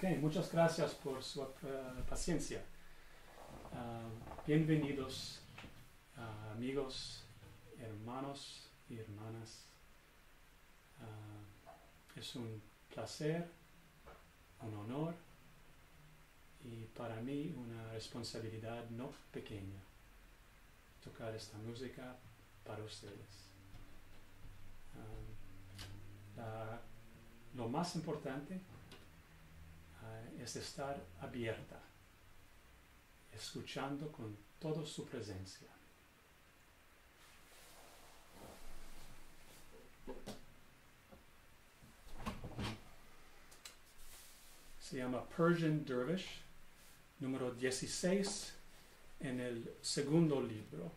Muchas gracias por su uh, paciencia. Uh, bienvenidos, uh, amigos, hermanos y hermanas. Uh, es un placer, un honor y para mí una responsabilidad no pequeña tocar esta música para ustedes. Lo más importante uh, es estar abierta, escuchando con toda su presencia. Se llama Persian Dervish, número 16 en el segundo libro.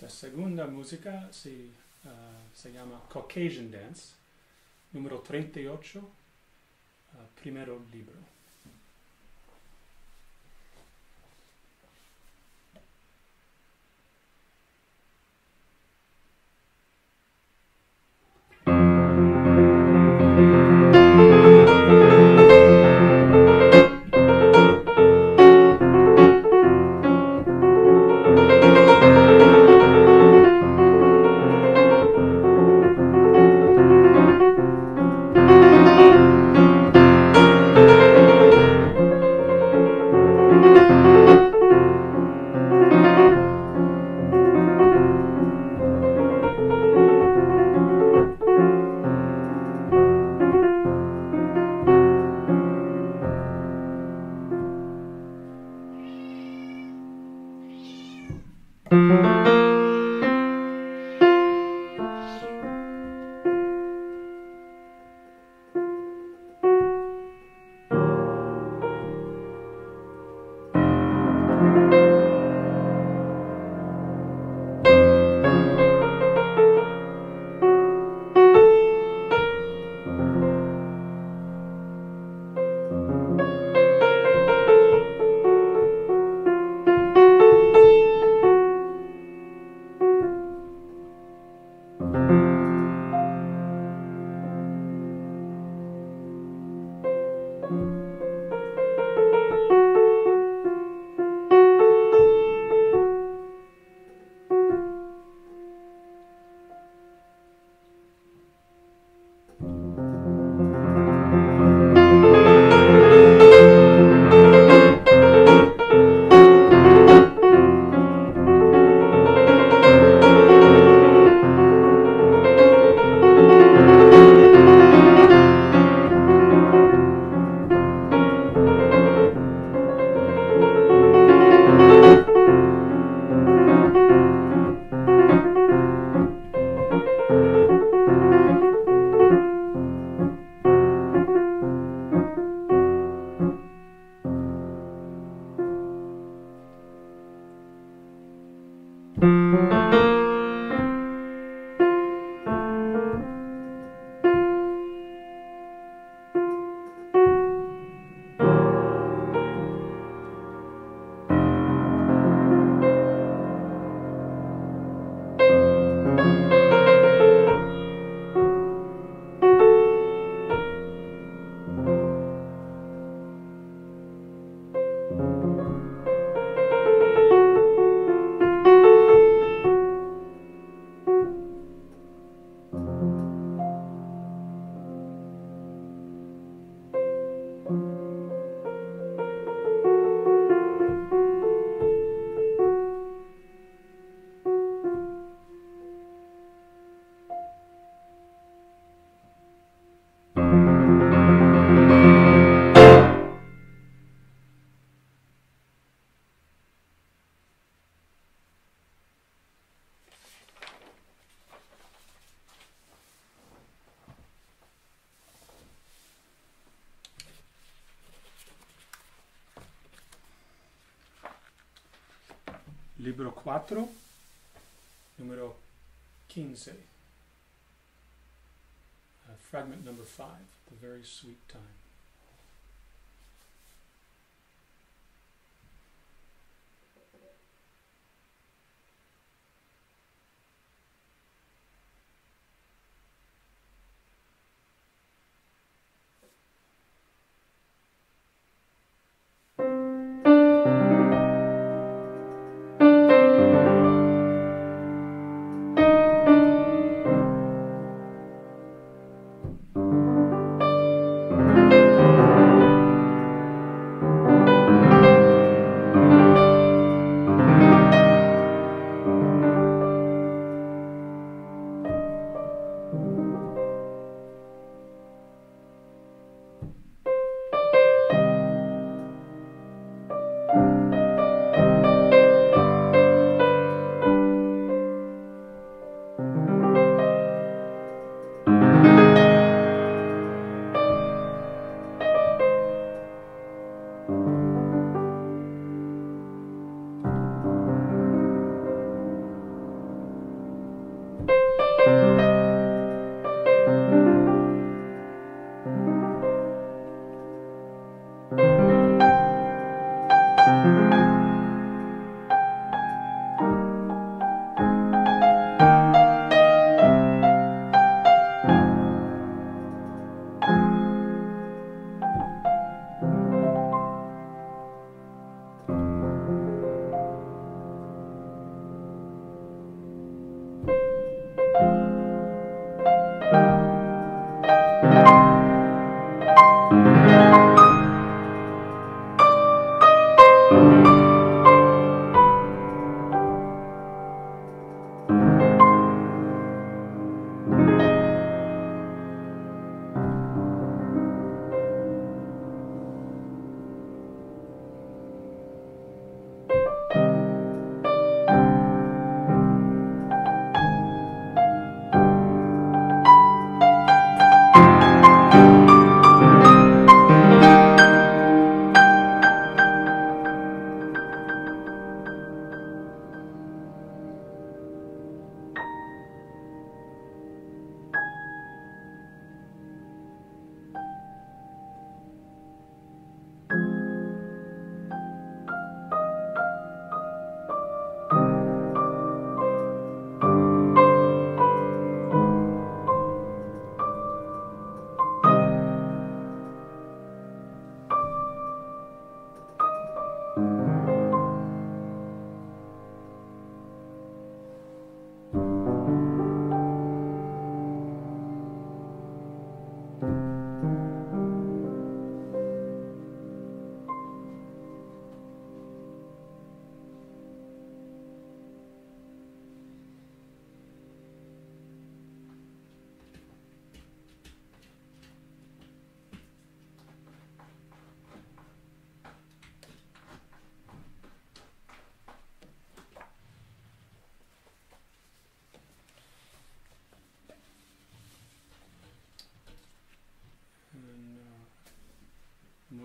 Esta segunda música se, ah, se llama Caucasian Dance, número 38, ah, primero libro. Libro 4, número 15. Uh, fragment number 5, The Very Sweet Time.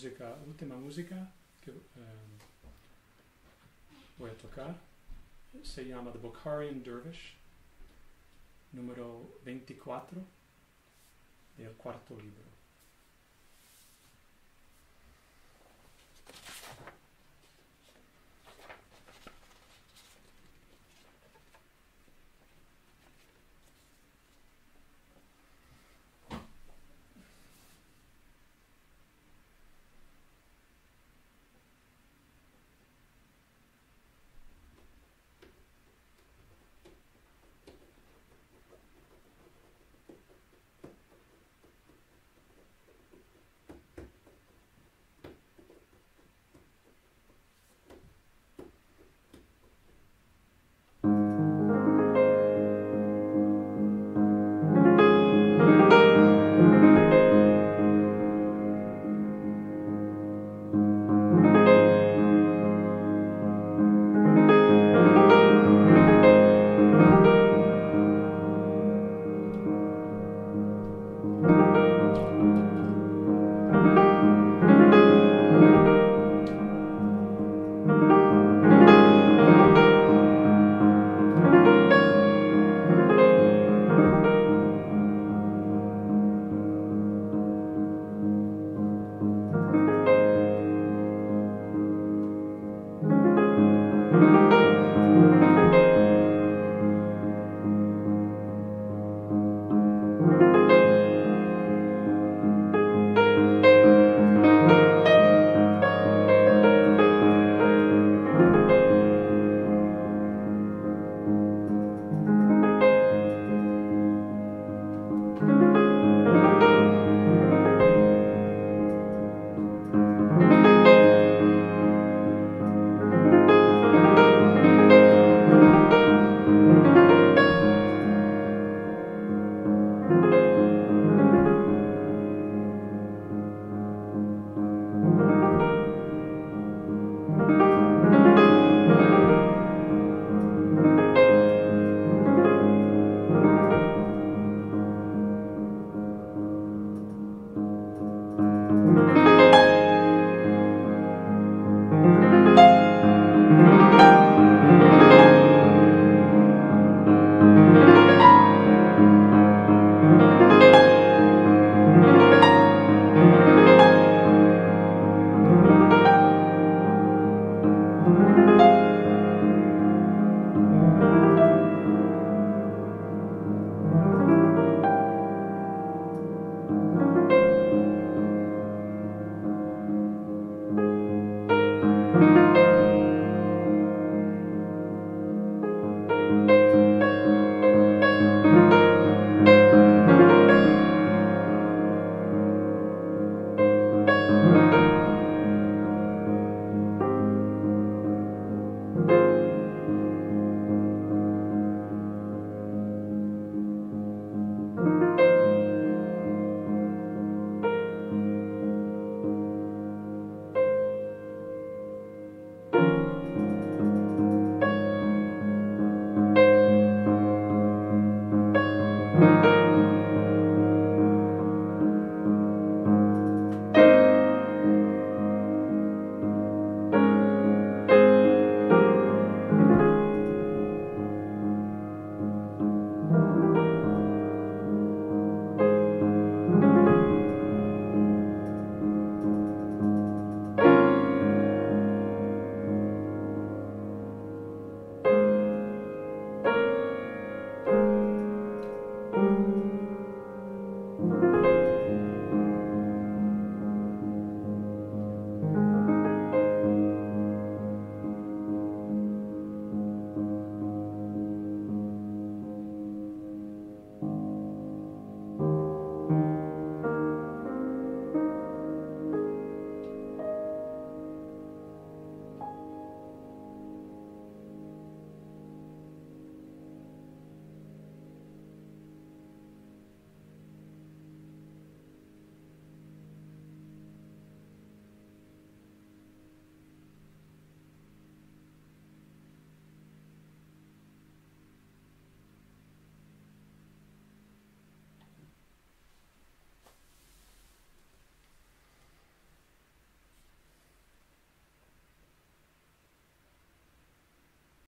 Música, última música que um, voy a tocar se llama The Bukharian Dervish, número 24 del cuarto libro.